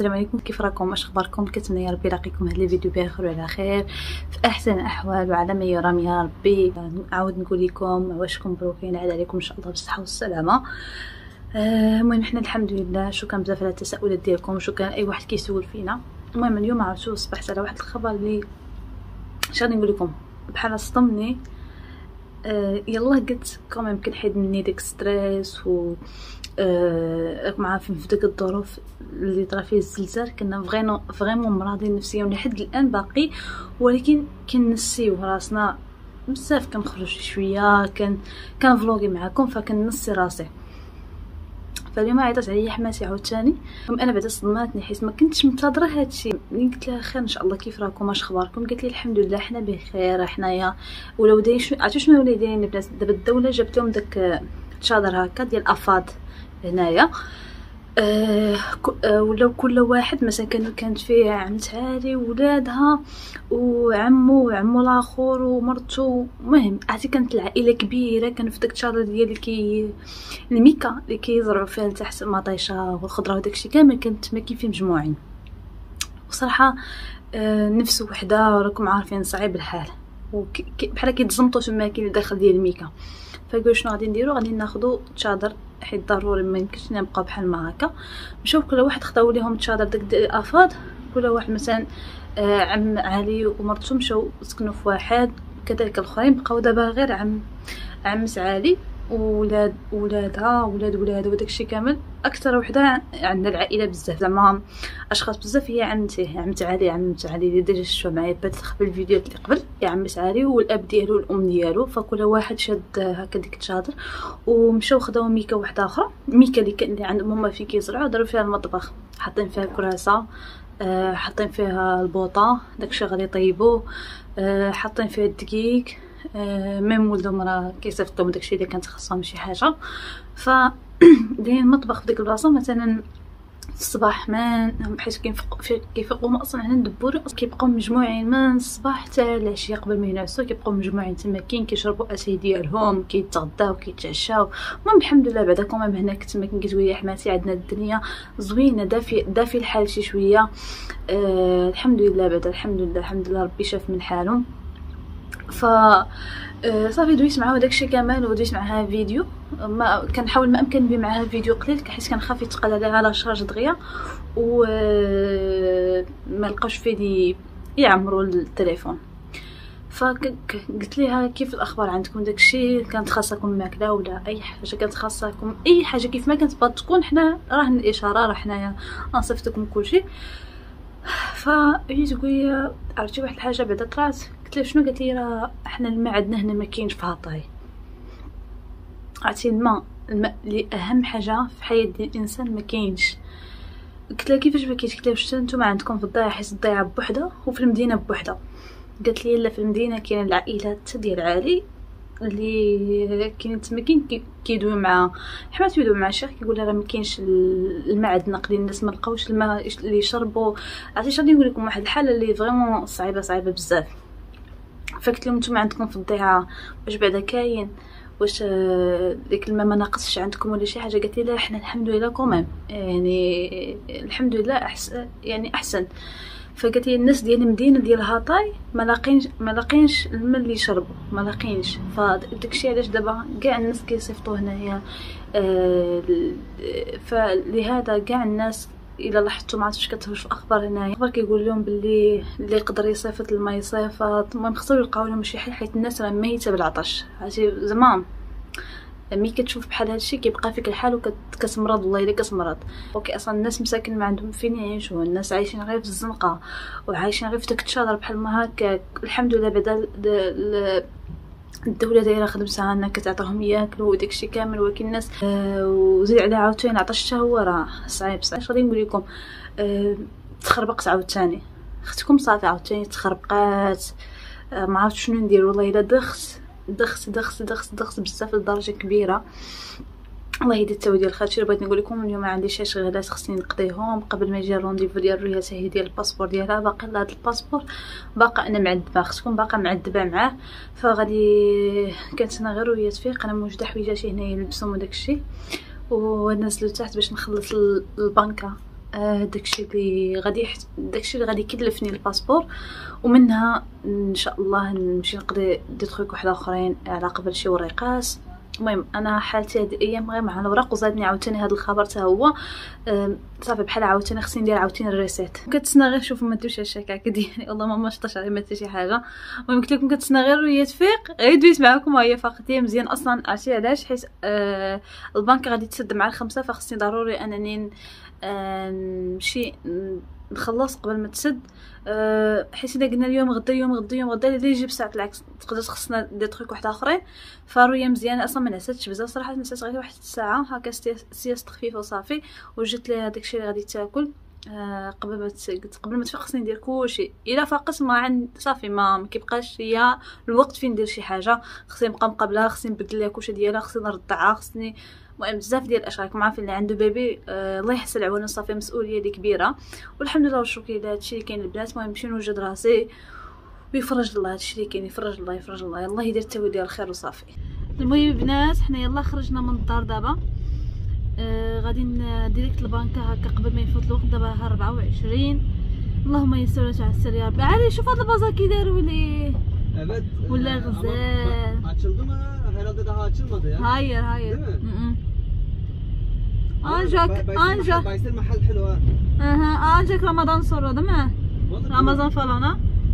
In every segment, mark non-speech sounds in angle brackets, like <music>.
السلام عليكم كيف راكم؟ اش أخباركم؟ كنتمنى يا ربي يلاقيكم هذا الفيديو بخير وعلى خير. في أحسن الأحوال وعلى ما يرام يا ربي. نعاود نقول لكم واشكم مبروكين عاد عليكم إن شاء الله بالصحة والسلامة. المهم حنا الحمد لله شكرا بزاف على التساؤلات ديالكم. شكرا أي واحد كيسول فينا. المهم اليوم عرفتو صبحت على واحد الخبر اللي شغادي نقول لكم. بحال صدمني أه يلا قلت كم يمكن حيد مني ديك ستريس و أه مع في ديك الظروف اللي طرا فيه الزلزال. كنا vraiment vraiment مرضين نفسيا ولحد الآن باقي ولكن كنسيو راسنا بزاف. كنخرج شوية كن كن vlogger معكم فكنسي راسي. فاليوم عيطت عليا حماتي عاوتاني. أنا بعدا صدماتني حيت ما كنتش منتظرة هادشي. ملي قلت لها خير إن شاء الله كيف راكم؟ اش أخباركم؟ قالت لي الحمد لله حنا بخير حنايا. ولاو دايرين شنو عرفتوا شنو ولاو دايرين البنات دابا الدولة جابت لهم داك تشادر هكا ديال أفاد هنايا. آه ولاو كل واحد مثلا كان كانت فيه عمتها وولادها وعمو وعمو الآخر ومرتو المهم عرفتي كانت العائلة كبيرة كانوا في داك الشادر ديال كي الميكا اللي كيزرعوا فيها لتحت المطيشه والخضره وداكشي كامل كانت ما فيه مجموعين. وصراحة آه نفس وحدة راكم عارفين صعيب الحال. بحال كيتزمطوا تما كاين داخل ديال الميكا. فقالوا شنو غادي نديرو؟ غادي ناخذو تشادر حيت ضروري ما يمكنش نبقى بحال ما هكا. مشاو كل واحد خداو ليهم تشادر داك الافاض كل واحد مثلا آه عم علي ومرتو مشاو سكنوا في واحد كذلك الأخرين بقاو دابا غير عم عم علي ولاد ولادها ولاد ولادها وداكشي كامل. أكثر وحدة عندنا العائلة بزاف. زعما أشخاص بزاف هي عمتي عمت علي عمت علي اللي ديجا شفتو معايا. بات في الفيديوهات اللي قبل يا عمت علي والأب ديالو والام ديالو. فكل واحد شاد هكا ديك الشاطر. ومشاو خداو ميكا وحدة أخرى. ميكا اللي كان اللي عندهم هما فين كيزرعوا داروا فيها المطبخ. حاطين فيها كراسة أه حاطين فيها البوطة. داكشي غادي يطيبوه أه حاطين فيها الدقيق. même ولدهم راه كيصيفطوا داكشي اللي كانت خاصهم شي حاجة. ف <clears throat> دايرين المطبخ في ديك البلاصة مثلا في الصباح ما حيت كيفيقوا كيفيقوا أصلا هنا d'abord كيبقاو مجموعين من الصباح حتى العشية قبل ما ينعسوا كيبقاو مجموعين تما كاين كيشربوا اتاي ديالهم كيتغداو كيتعشاو. المهم الحمد لله بعدا quand même هنا كنت ما كنقول يا حماتي عندنا الدنيا زوينة دافي دافي الحال شي شوية. آه الحمد لله بعدا الحمد لله الحمد لله ربي شاف من حالهم ف صافي دويت معاه داكشي كامل ودويت معها فيديو. ما كنحاول ما أمكن ندوي معها فيديو قليل حيت كنخاف يتقال عليها la charge دغيا. و ما لقاش فيه يعمروا التليفون فقلت ليها كيف الأخبار عندكم؟ داكشي كانت خاصكم ماكلة ولا أي حاجة كانت خاصكم أي حاجة. كيف ما كانت بغات تكون حنا راه الإشارة راه حنايا نصيفطكم كلشي. فهي تقول عرفتي واحد الحاجة بعدا طرات قلت لها شنو قالت لي راه حنا الماء عندنا هنا ما كاينش في هاطاي عرفتي الماء. الماء اللي أهم حاجة في حياة الإنسان ما كاينش قلت لها كيفاش ما كاينش قلت لها واش نتوما عندكم في الضيعه حيت الضيعه بوحدة وفي المدينة بوحدة. قالت لي لا في المدينة كاين العائلات ديال عالي اللي كاين تما كاين كيدوي مع حمات يدوي مع الشيخ كيقول راه ما كاينش الماء عندنا قليل الناس ما لقاوش الماء اللي يشربوا. عرفتي شنو نقول لكم؟ واحد الحالة اللي vraiment صعيبة صعيبة بزاف. فقلت لهم نتوما عندكم في الضيعه واش بعدا كاين؟ واش ديك الماء ما ناقصش عندكم ولا شي حاجة قالت لي لا حنا الحمد لله quand même يعني الحمد لله احسن يعني أحسن. فقالت لي الناس ديال المدينة ديال هاطاي ما لاقينش ما لاقينش الماء اللي يشربوا ما لاقينش. فداكشي علاش دابا كاع الناس كيصيفطوا هنايا آه فلهذا كاع الناس إلا لاحظتوا ما عرفتش كتهوش في الاخبار هنايا. الاخبار كيقول لهم باللي اللي يقدر يصيفط الماء يصيفط. المهم خصو يلقاو لهم شي حل حيت الناس راه ميتة بالعطش. عرفتي؟ زعما ملي كتشوف بحال هادشي كيبقى فيك الحال وكتمرض والله إلا كتمرض. أوكي أصلا الناس مساكن ما عندهم فين يعيشوا الناس عايشين غير في الزنقة وعايشين غير في داك الشجر بحال ما هكا الحمد لله بعدا الدولة دايرة خدمتها أنها كتعطيهم ياكلوا وداكشي كامل ولكن الناس آه وزيد عليها عاوتاني عطش هو راه صعيب صعيب. غادي نقول لكم آه تخربقت عاوتاني. اختكم صافي عاوتاني تخربقات. آه ما عرفت شنو ندير والله إلا دخت دخت دخت دخت دخت بزاف لدرجة كبيرة. الله يدير التاويل ديال الخير بغيت نقول لكم اليوم عندي شي شغلات خصني نقضيهم. قبل ما يجي ال rendez-vous ديال رؤيا هي ديال ال passeport ديالها باقي لها هاد ال passeport. باقا أنا معذبه خصكم باقا معذبه معاه؟ فغادي كنتسنى غير رؤيا تفيق أنا موجده حويجاتي هنايا نلبسهم وداكشي ونزلو تحت باش نخلص البنكة. آه، داكشي اللي غادي يحت... داكشي اللي غادي يكلفني ال passeport. ومنها إن شاء الله نمشي نقضي دي تخيك واحد أخرين على قبل شي وريقات المهم أنا حالتي هاد الأيام غير مع الوراق وزادني عاوتاني هاد الخبر حتى هو. صافي بحال عاوتاني خصني ندير عاوتاني الريسيت. كنتسنى غير شوف ما دوش هكا ديالي والله ما شطاش عليه ما حتى شي حاجة. المهم قلت لكم كنتسنى غير وهي تفيق غير دويت معاكم وهي فاقتي مزيان أصلا عرفتي علاش؟ حيت آه البنك غادي تسد مع الخمسة فخصني ضروري أنني نمشي نخلص قبل ما تسد أه حيت الا قلنا اليوم غدا اليوم غدا اليوم غدا اللي يجي بساعه العكس تقدر تخصنا des trucs واحد اخرين فرويه مزيانة أصلا ما نعستش بزاف صراحة نعست غير واحد الساعة هكا سياست خفيفة وصافي وجدت ليها داكشي اللي غادي تاكل. أه قبل ما قلت قبل ما تفيق خصني ندير كلشي. إلا فاقت ما عند صافي ما, ما كيبقاش ليا الوقت فين ندير شي حاجة. خصني نبقى مقابلها خصني نبدل ليها كلشي ديالها خصني نرضعها خصني المهم بزاف ديال الاشياء راكم عارفين اللي عنده بيبي آه الله يحسن العون صافي مسؤوليه دي كبيره والحمد لله والشكر لله هادشي اللي كاين البنات المهم نمشي نوجد راسي ويفرج الله هادشي اللي كاين يفرج الله يفرج الله الله يدير التوي ديال الخير وصافي المهم البنات حنا يلا خرجنا من الدار دابا آه غادي ديريكت البنكه هكا قبل ما يفوت الوقت دابا 24 اللهم يسر وتعسر يا ربي علي شوف هذا البازار كي داروا لي Evet. Valla e, güzel. Ancak ancak Baysel Mahal حلو ha. Aha, ancak Ramazan sonra değil mi? Vallahi Ramazan falan ha?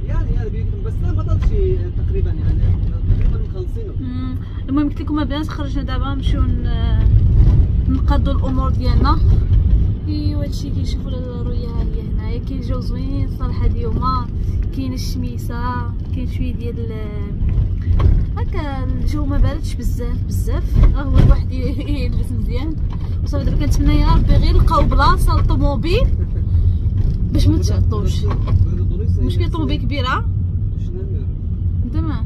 يعني يعني ihtimal. بس لا ما ضل شيء تقريبا يعني تقريبا مخلصينه. المهم قلت لكم البنات خرجنا دابا نمشيو نقضوا الأمور ديالنا ايوا هادشي كيشوفوا الرؤيه ها هي هنايا كاين جو زوين صراحة اليوم كاين الشميسه كاين شوية ديال هكا الجو ما باردش بزاف بزاف ها هو الواحد يلبس مزيان وصافي دابا كنتمنى يا ربي غير نلقاو بلاصة للطوموبيل باش ما doluysa مشكل طوموبيل كبيرة. تمام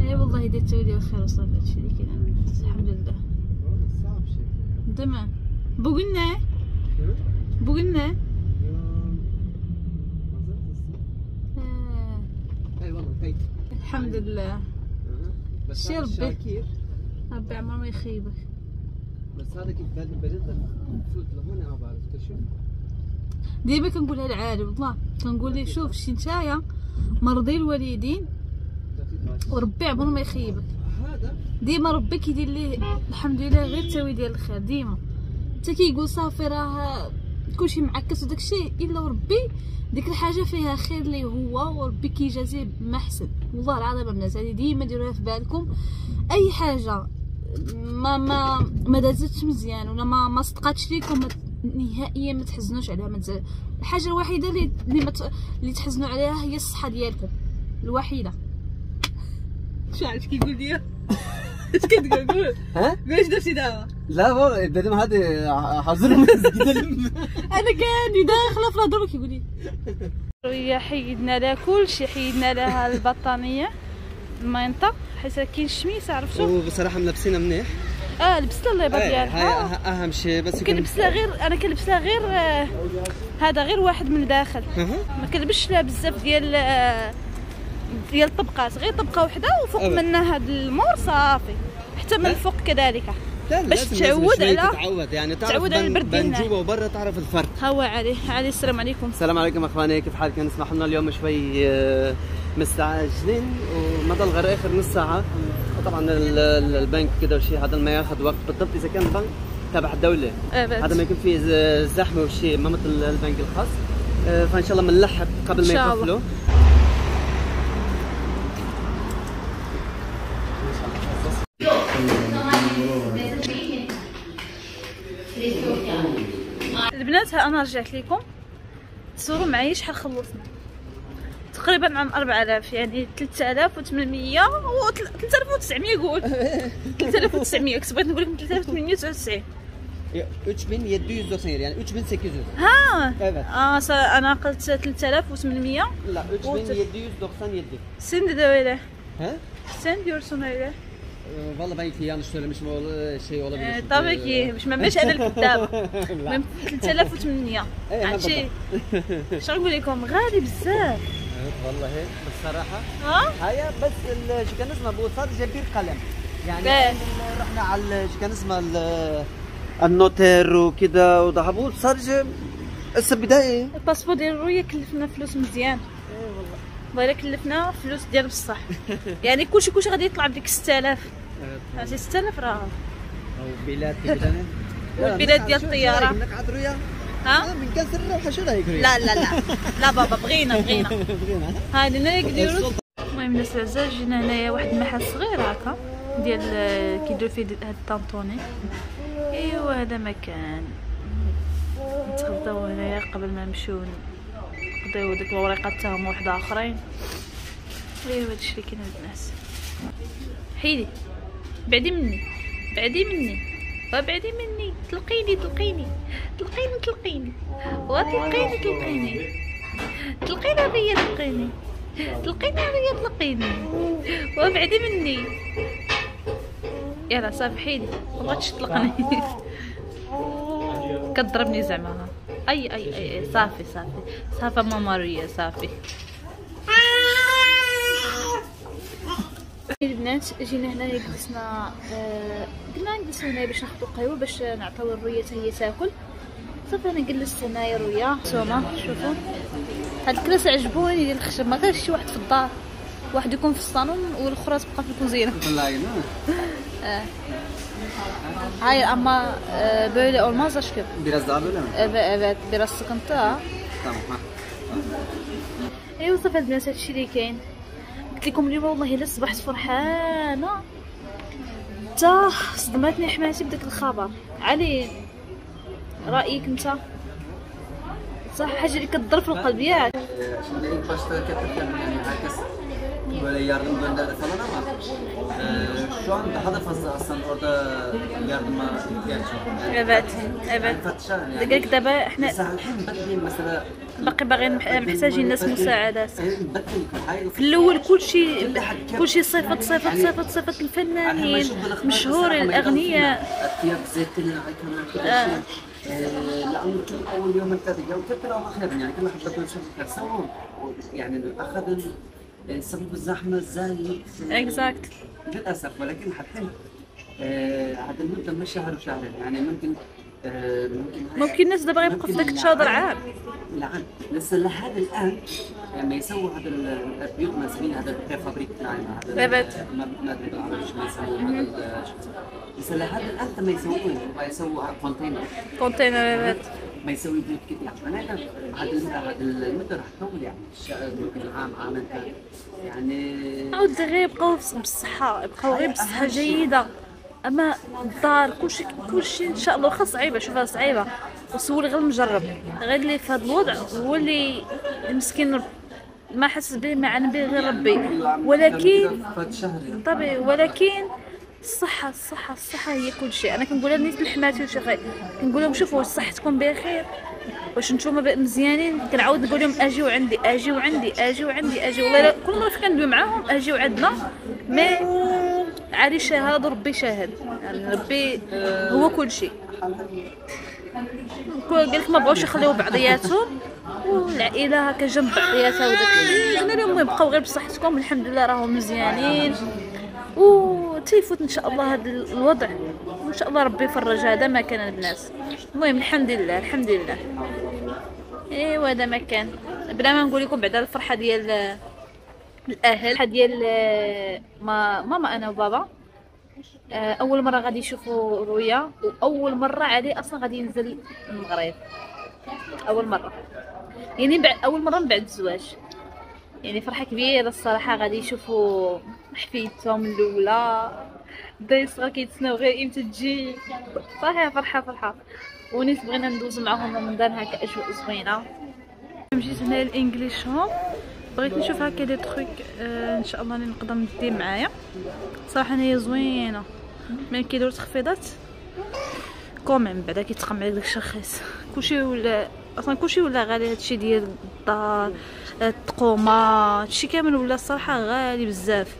اي والله يدير ديال الخير وصافي هادشي اللي كاين الحمد لله. تمام Ya, Pazartesi. آه،. الحمد لله شي ربي. ربي عمر ما يخيبك بس هذا ما بعرف ديما كنقولها لعالي والله كنقول ليه شوف شي نتايا مرضي الوالدين وربي عمر ما يخيبك. ديما ربي كيدير ليه الحمد لله غير التاوي ديال الخير ديما. حتى كيقول صافي راه كلشي معكس وداكشي إلا وربي ديك الحاجة فيها خير ليه هو وربي كيجازيه بما احسن والله العظيم الناس هذه ديما ديروها في بالكم. أي حاجة ما ما ما دازتش مزيان ولا ما ما صدقاتش ليكم نهائيا ما تحزنوش عليها. ما. الحاجة الوحيدة اللي اللي, ما ت... اللي تحزنوا عليها هي الصحة ديالكم الوحيدة. شعرت كيقول لي اش <laughs> كتقول قول. ها؟ قول اش درتي دابا. لا hazır mıyız gidelim أنا كاني داخلة في الهضرة كيقول لي. حيدنا لها كلشي حيدنا لها البطانية. المينطه حيت كاين الشميسه عرفتوا وبصراحة ملبسينها منيح. آه لبست الليبه إيه، ديالها هاي أهم شيء بس كنلبس لها غير أنا كنلبس لها غير آه، هذا غير واحد من الداخل. ما كنلبسش لها بزاف ديال آه، ديال الطبقات غير طبقة وحدة وفوق. منها هاد المور صافي. حتى من. الفوق كذلك. لا، باش تعود على- تتعود يعني تعرف تعود على البرد بين. جوا وبرا تعرف الفرق. هو علي. علي السلام عليكم. السلام عليكم أخواني كيف حالكم؟ نسمح لنا اليوم شوي آه، مستعجلين وما ضل غير آخر نص ساعة. وطبعا ال- ال- البنك كده وشيء هذا ما ياخذ وقت بالضبط. إذا كان البنك تبع الدولة ابد هذا ما يكون فيه زحمة وشيء ما مثل البنك الخاص. آه، فإن شاء الله بنلحق قبل ما. يقفلوا. البنات ها أنا رجعت لكم تصوروا معايا شحال خلصنا. تقريبا عن 4000 يعني 3800 و 3900 قول. <laughs> 3900 كنت بغيت نقول لكم 3899 3790 يعني 3800 ها. آه أنا قلت 3800 لا 3797 sen de de öyle ها؟ sen diyorsun öyle Ee, Vallahi belki yanlış söylemişim şey olabilir. آه، طبعا كي مش مش أنا الكتابه <laughs> لا. من 3800 إيه، يعني شيء شو نقول لكم؟ غالي بزاف. Evet vallahi بصراحة. ها؟ هيا بس شو كان اسمه أبو صادق جايبين قلم. يعني إيه. رحنا على شو كان اسمه ال- النوتر وكذا وذهبوا صادق هسه بدايه الباسبور ديال رويا كلفنا فلوس مزيان. والله. كلفنا فلوس ديال بصح. يعني كلشي كلشي غادي يطلع بديك 6000 <laughs> عرفتي؟ 6000 راه. بلاد والبلاد ديال الطيارة. نقعد ها؟ من كسر الروحه شو رأيك لا لا لا. لا بابا بغينا بغينا. هاي لنا يديروا المهم الناس العزاز جينا هنايا واحد المحل صغير هكا ديال كيديروا فيه هاد الطنطوني. إيوا هذا مكان. نتغداو هنايا قبل ما نمشيو نقضيو ديك الوريقات تاعهم واحد آخرين. إيوا هادشي اللي كاين الناس. حيدي بعدي مني بعدي مني وابعدي مني. تلقيني تلقيني. تلقيني تلقيني. وتلقيني تلقيني. تلقيني بيا تلقيني. تلقيني بيا تلقيني. وابعدي مني. يلا صافي حيدي مبغاتش تطلقني كضربني زعما. أي أي أي, أي. صافي صافي. صافي ماما رؤيا صافي. البنات جينا هنايا جلسنا آه قلنا نجلسو هنايا باش ناخدو قهوة باش نعطيو لرؤيا حتى هي تاكل صافي أنا جلست هنايا رؤيا نتوما شوفوا هاد الكلاس عجبوني ديال الخشب ما كانش شي واحد في الدار واحد يكون في الصالون والاخرى تبقى في الكوزينه آه <laughs> هاي ama آه böyle olmaz aşkım. Biraz daha böyle mi? Evet evet biraz sıkıntı ha. Tamam ha. أيوا صافي البنات هادشي اللي كاين قلت لكم اليوم والله إلا صبحت فرحانة تا صدمتني حماتي بداك الخبر. علي رأيك أنت؟ صح حاجة اللي كتضر في القلب ياك. Böyle yardım gönderdi falan ama e, şu an daha da fazla aslında orada yardıma ihtiyaç var. Evet, evet. يعني دقيق دابا بدي مثلا باقي باغيين مح- محتاجين ناس مساعدات في الأول كلشي كلشي صفة صفة صفة صفة الفنانين مشهور الاغنياء الثياب كل. شيء آه، لأنه كل اول يوم ثلاث يوم كثر أو اخر يعني كل واحد يسوون يعني اخذ سبب الزحمه الزايد. Exact للأسف ولكن حتى آه، هذا المدة مش شهر وشهرين. يعني ممكن آه، ممكن ممكن الناس دابا يبقوا في داك ال çadır عام العام. لسه لحد الآن لما يسووا هذا ال- البيوت مسمين هذا ال prefabrik تاعنا هذا. ما أدري بالعربي يسموه ال- لسه لحد الآن لما يسووه يسووا konteyner كونتينرات ما يسوي بيوت كده يعني أنا هذا المدة هذا المدة راح تطول يعني. ممكن عام عامين يعني عاود غير يبقاو بالصحة يبقاو غير بالصحة جيدة. أما الدار كلشي كلشي إن شاء الله. واخا صعيبة شوفها هو اللي غير المجرب غير اللي في هذا الوضع هو اللي المسكين ما حس به ما عن به غير ربي. ولكن. طبيعي ولكن الصحة الصحة الصحة هي كل شيء. أنا كنقولها نيت لحماتي خير كنقول لهم شوفوا الصحة تكون بخير واش نتوما مزيانين. كنعاود نقول لهم اجيو عندي اجيو عندي اجيو عندي اجيو والله كل مرة كندوي معاهم اجيو عندنا mais علي شهاد وربي شاهد. يعني ربي هو كل شيء. قال لك ما بغاوش يخليو بعضياتهم والعائلة هكا جنب بعضياتها وداك الشيء. قلنا لهم بقاو غير بصحتكم. الحمد لله راهم مزيانين. و تيفوت إن شاء الله هذا الوضع. وان شاء الله ربي يفرج هذا ما كان الناس. المهم الحمد لله الحمد لله. إيوا هذا ما كان. بلا ما نقول لكم بعدا الفرحة ديال الأهل الفرحة ديال ما ماما أنا وبابا. آه، أول مرة غادي يشوفوا رويا وأول مرة علي أصلا غادي ينزل المغرب. أول مرة. يعني بعد أول مرة من بعد الزواج. يعني فرحة كبيرة الصراحة غادي يشوفوا حفيدتهم الأولى. يصغر كيتسناو غير إمتى تجي. صحيح فرحة فرحة. ونيت بغينا ندوز معاهم رمضان هكا أجواء زوينة. مشيت هنا ال English Home بغيت نشوف هكا دي تخيك آه إن شاء الله نقدر ندي معايا. صراحة هي زوينة. ملي كيديروا تخفيضات quand même بعدا كيتقام عليك داكشي رخيص كلشي ولا أصلا كلشي ولا غالي هادشي ديال الدار التقومه هادشي كامل ولا الصراحه غالي بزاف.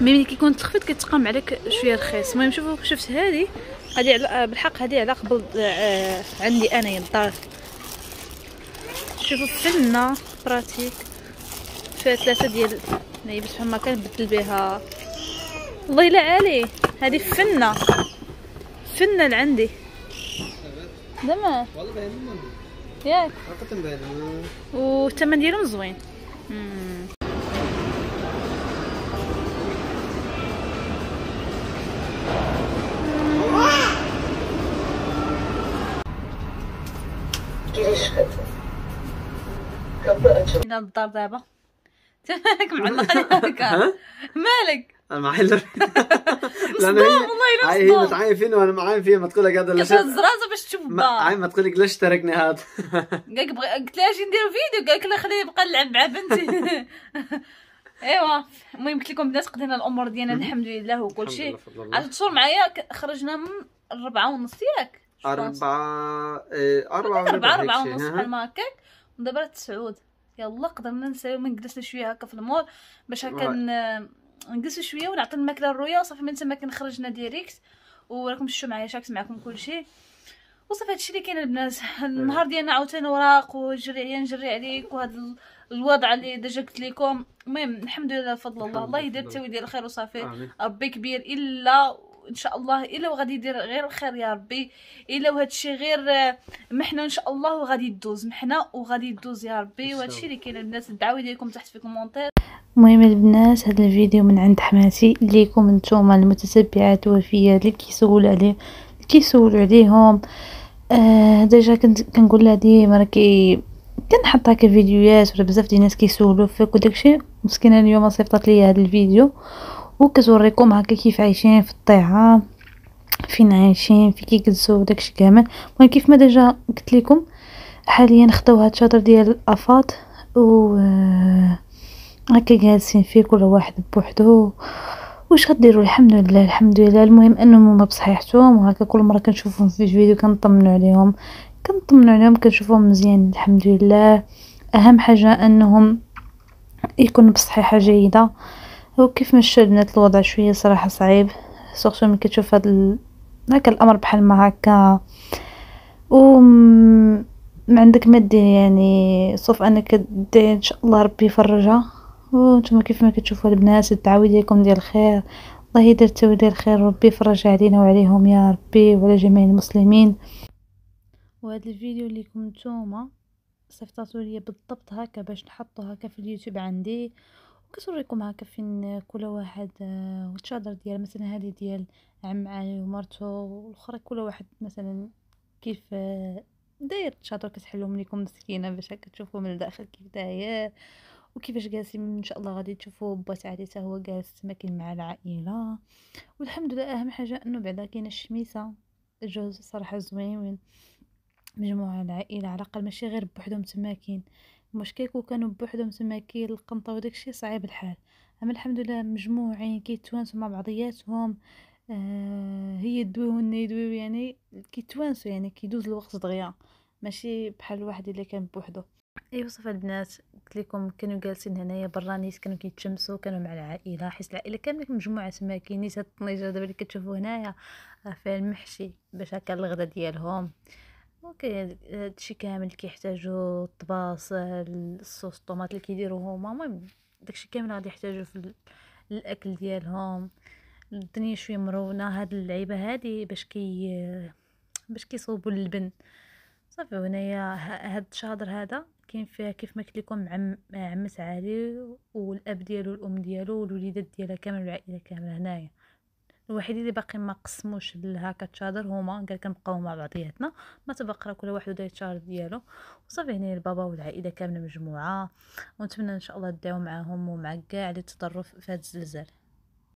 ملي كيكون التخفيض كيتقام عليك شوية رخيص. المهم شوفوا شفت هذه هذه على بالحق هذه على قبل آه، عندي انايا الدار. شوفوا فنة براتيك. فيها ثلاثة ديال هي باش فما كنبدل بها. والله لا عالي هذه فنة فنة اللي عندي. زعما. والله باين ياك. باين والثمن ديالهم زوين إلى الدار دابا مالك معلق مالك؟ أنا معي الا <laughs> مصدوم والله الا هي مصدوم. متعاين فينا وأنا معاين فيها ما تقول <laughs> لك هذا كتهز راسها باش تشوف ما با عاين ما تقول لك ليش تركني هذا. قالك بغي قلت لها أجي نديرو فيديو؟ قالك لا خليه يبقى نلعب مع بنتي. <laughs> ايوا المهم قلت لكم بنات قضينا الأمور ديالنا الحمد لله وكل شيء. عاد تصور معايا خرجنا من الربعة ونص ياك. أربعة إيه، أربعة أربعة أربعة ونص؟ بحال ما هكاك ودابا تسعود. يلا قدرنا نساليو من جلسنا شوية هكا في المول باش هكا نجلسو شوية ونعطي الماكلة لرؤيا. وصافي من تما كنخرجنا direct. وراكم شفتوا معايا شاركت معكم كل شيء وصافي هادشي اللي كاين البنات النهار ديالنا عاوتاني وراق وجري عليا نجري عليك وهذا ال- الوضع اللي déjà قلت لكم. المهم الحمد لله بفضل الله. الله لله، يدير التاويل ديال الخير. وصافي. ربي كبير إلا إن شاء الله إلا وغادي يدير غير الخير يا ربي إلا وهذا الشيء غير آه، محنا إن شاء الله وغادي يدوز محنا وغادي يدوز يا ربي الشيء اللي كاين البنات الدعوه ديالكم تحت في ال commentaire المهم البنات هذا الفيديو من عند حماتي ليكم نتوما المتتبعات وفيات اللي كيسولوا عليه اللي كيسولوا عليهم. آه déjà كنت كنقول لها ديما راه كي كنحط هكا فيديوهات ولا بزاف ديال الناس كيسولوا فيك وداكشي. مسكينة اليوم صيفطت لي هذا الفيديو. وكتوريكم هكا كيف عايشين في الضيعه فين عايشين في كيجلسوا وداكشي كامل. المهم كيف ما déjà قلت لكم حاليا خداو هاد الشاطر ديال الأفاط و آه، هكا جالسين فيه كل واحد بوحدو. واش غديروا الحمد لله الحمد لله. المهم أنهم هما بصحيحتهم وهكا كل مرة كنشوفهم في الفيديو كنطمنوا عليهم. كنطمنوا عليهم كنشوفهم مزيان الحمد لله. أهم حاجة أنهم يكونوا بصحيحة جيدة. وكيف شفتوا البنات الوضع شوية صراحة صعيب سورتو ملي كتشوف هاد ال... هكا الأمر بحال ما هكا. و ما عندك ما دير يعني صوف أنك دير إن شاء الله ربي يفرجها. وأنتم كيف ما كتشوفوا البنات الدعوه ديالكم ديال الخير. الله يدير التو ديال الخير ربي يفرج علينا وعليهم يا ربي وعلى جميع المسلمين. وهذا الفيديو اللي لكم نتوما صيفطاتو ليا بالضبط هكا باش نحطو هكا في اليوتيوب عندي. وكتوريكم هكا فين كل واحد آه، والتشادر ديال مثلا هذه ديال عم علي ومرتو والأخرى كل واحد مثلا كيف آه، داير التشادر كتحلهم لكم مسكينة باش هكا تشوفوا من الداخل كيف داير وكيفاش جالسين إن شاء الله غادي تشوفوا با تعالي حتى هو جالس تماكن مع العائلة. والحمد لله أهم حاجة إنه بعدا كاينة الشميسة الجوز صراحة زوين مجموعة العائلة على الأقل ماشي غير بوحدهم تماكين واش كيكون كانوا بوحدهم تماكين القنطة وداكشي صعيب الحال. أما الحمد لله مجموعين كيتوانسوا مع بعضياتهم آه هي تدوي وهن يدويو يعني كيتوانسوا يعني كيدوز الوقت دغيا ماشي بحال الواحد اللي كان بوحدو. ايوا صافي البنات قلت لكم كانوا جالسين هنايا برا نيت كانوا كيتشمسوا كانوا مع العائلة حيت العائلة كامله مجموعة تماكين نيت هاد الطنيجة دابا اللي كتشوفوا هنايا فيها المحشي باش هكا الغدا ديالهم. أوكي هادشي كامل كيحتاجو الطباصل الصوص الطوماط اللي كيديروا هما المهم داكشي كامل غادي يحتاجو في ال- الأكل ديالهم. الدنيا شوية مرونة. هاد اللعيبة هادي باش كي باش كيصوبوا اللبن صافي هنايا ه- هاد الشهر هذا كاين فيها كيف ما قلت لكم عم عمت علي والأب ديالو والأم ديالو والوليدات ديالها كامل العائله كاملة هنايا. الوحيد اللي باقي ما قسموش هكا التشادر هما قال كنبقاو مع بعضياتنا ما تبقى كل واحد داير التشادر ديالو. وصافي هنا البابا والعائلة كامله مجموعة ونتمنى إن شاء الله تدعوا معاهم ومع كاع اللي تضروا في هذا الزلزال.